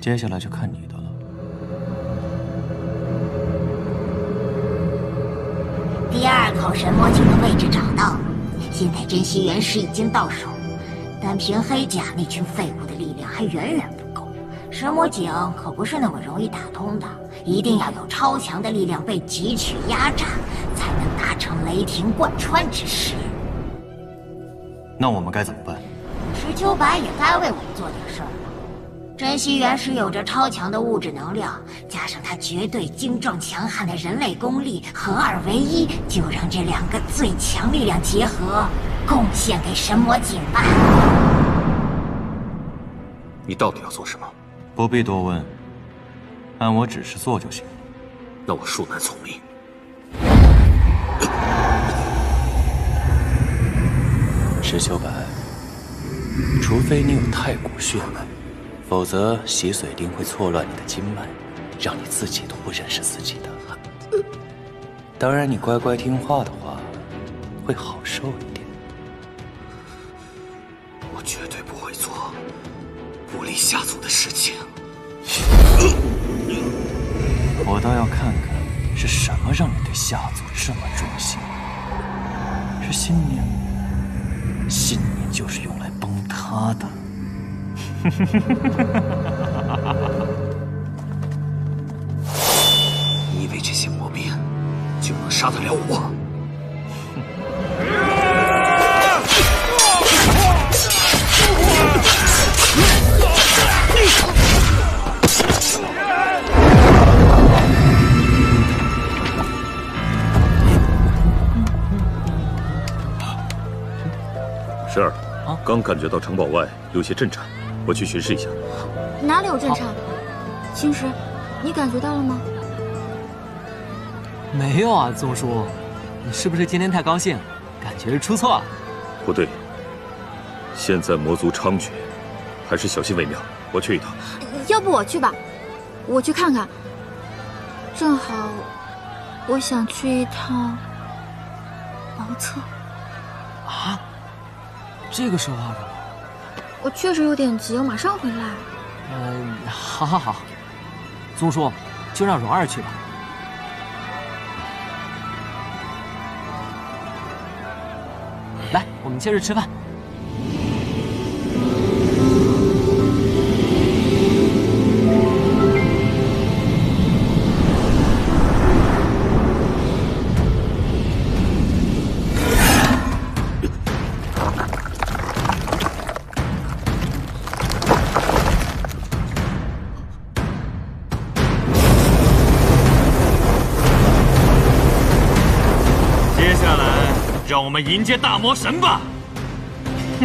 接下来就看你的了。第二口神魔井的位置找到了，现在珍稀原石已经到手，单凭黑甲那群废物的力量还远远不够。神魔井可不是那么容易打通的，一定要有超强的力量被汲取压榨，才能达成雷霆贯穿之势。那我们该怎么办？石秋白也该为我们做点事儿了。珍稀原石有着超强的物质能量，加上它绝对精壮强悍的人类功力，合二为一，就让这两个最强力量结合，贡献给神魔井吧。你到底要做什么？不必多问，按我指示做就行。那我恕难从命。石修白，除非你有太古血脉，否则洗髓钉会错乱你的经脉，让你自己都不认识自己的。当然，你乖乖听话的话，会好受一点。我绝对不会做不利下族的事情。我倒要看看是什么让你对下族这么忠心？是信念？信念就是用来崩塌的。哼哼哼哼哼你以为这些魔兵就能杀得了我？十二，刚感觉到城堡外有些震颤，我去巡视一下。哪里有震颤？青石，你感觉到了吗？没有啊，宗叔，你是不是今天太高兴，感觉出错了？不对，现在魔族猖獗，还是小心为妙。我去一趟。要不我去吧，我去看看。正好，我想去一趟茅厕。啊？这个时候啊？我确实有点急，我马上回来。嗯，好，好，好。宗叔，就让蓉儿去吧。来，我们接着吃饭。我们迎接大魔神吧！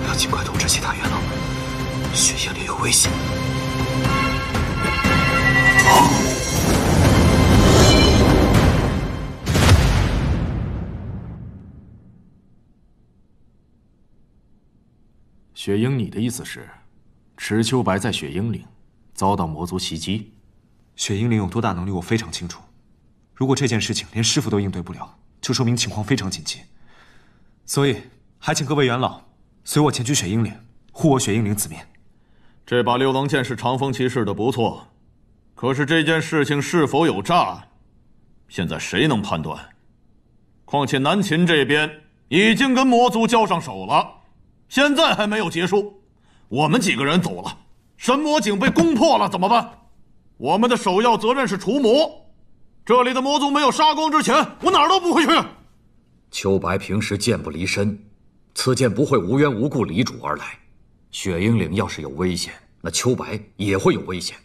我要尽快通知其他元老，血液里有危险。雪鹰，你的意思是，池秋白在雪鹰岭遭到魔族袭击？雪鹰岭有多大能力，我非常清楚。如果这件事情连师傅都应对不了，就说明情况非常紧急。所以，还请各位元老随我前去雪鹰岭，护我雪鹰岭子民。这把六棱剑是长风骑士的，不错。可是这件事情是否有诈，现在谁能判断？况且南秦这边已经跟魔族交上手了，现在还没有结束。我们几个人走了，神魔井被攻破了，怎么办？我们的首要责任是除魔。这里的魔族没有杀光之前，我哪儿都不会去。秋白平时剑不离身，此剑不会无缘无故离主而来。雪鹰岭要是有危险，那秋白也会有危险。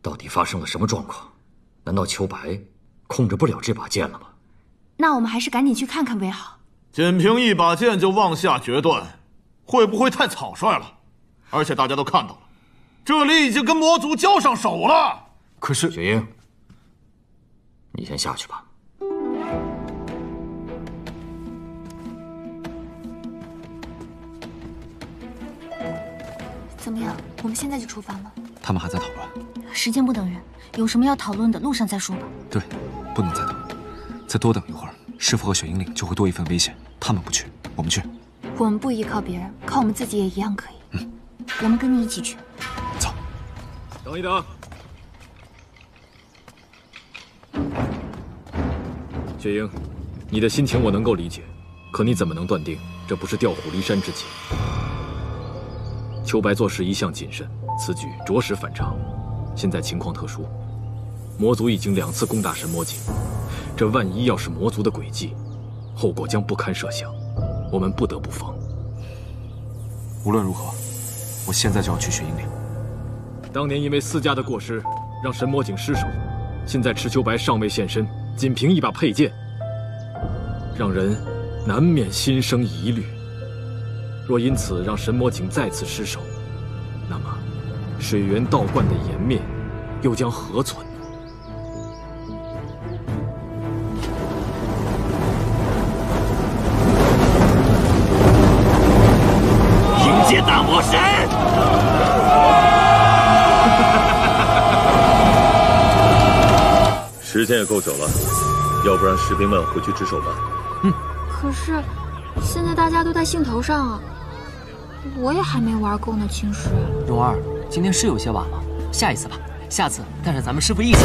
到底发生了什么状况？难道秋白控制不了这把剑了吗？那我们还是赶紧去看看为好。仅凭一把剑就妄下决断，会不会太草率了？而且大家都看到了，这里已经跟魔族交上手了。可是，雪鹰，你先下去吧。怎么样？我们现在就出发吗？他们还在讨论，时间不等人，有什么要讨论的，路上再说吧。对，不能再等，再多等一会儿，师傅和雪鹰岭就会多一份危险。他们不去，我们去。我们不依靠别人，靠我们自己也一样可以。嗯，我们跟你一起去。走。等一等。雪鹰，你的心情我能够理解，可你怎么能断定这不是调虎离山之计？秋白做事一向谨慎，此举着实反常。现在情况特殊，魔族已经两次攻打神魔井，这万一要是魔族的诡计，后果将不堪设想。我们不得不防。无论如何，我现在就要去雪鹰岭。当年因为四家的过失，让神魔井失守，现在池秋白尚未现身。仅凭一把佩剑，让人难免心生疑虑。若因此让神魔井再次失守，那么水源道观的颜面又将何存？迎接大魔神！时间也够久了，要不然士兵们回去值守吧。嗯。可是，现在大家都在兴头上啊，我也还没玩够呢。青石，蓉儿，今天是有些晚了，下一次吧，下次带着咱们师傅一起。